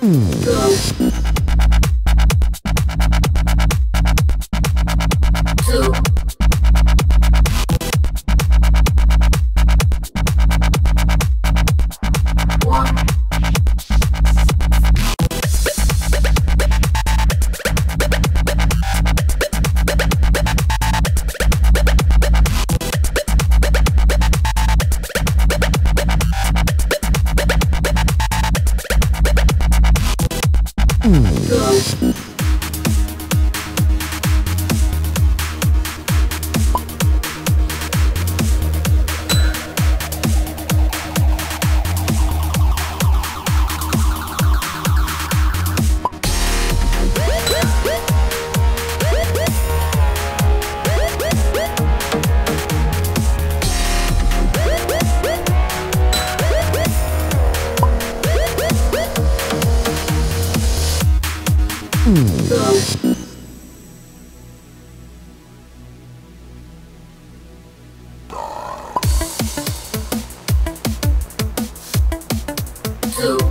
Go. Go.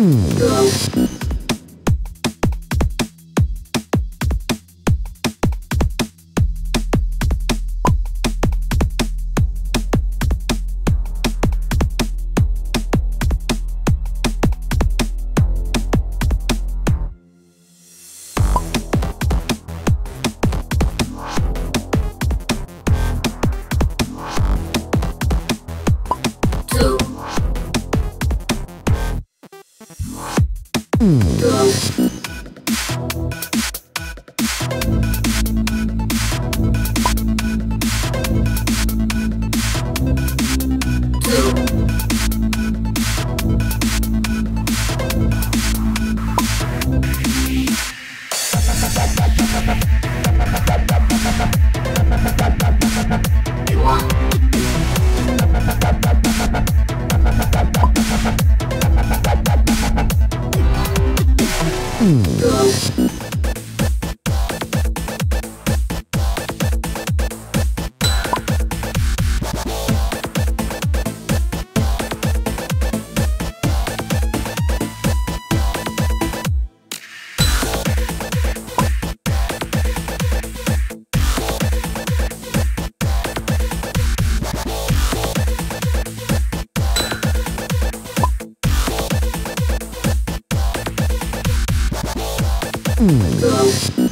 うん。Mm.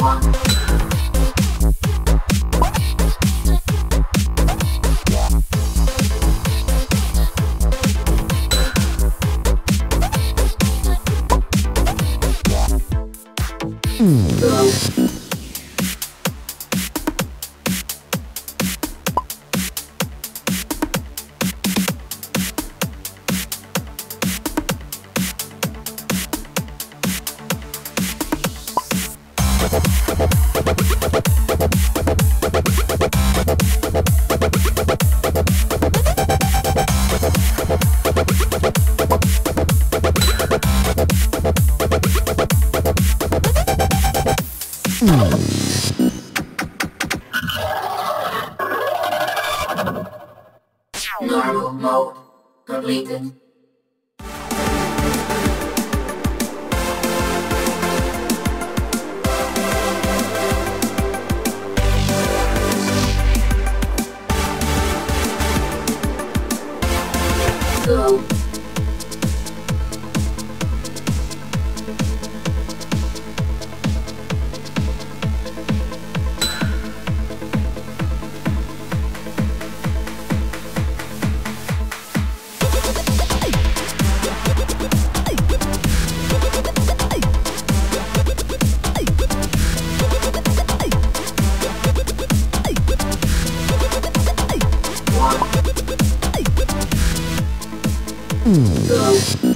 我。うん。Go.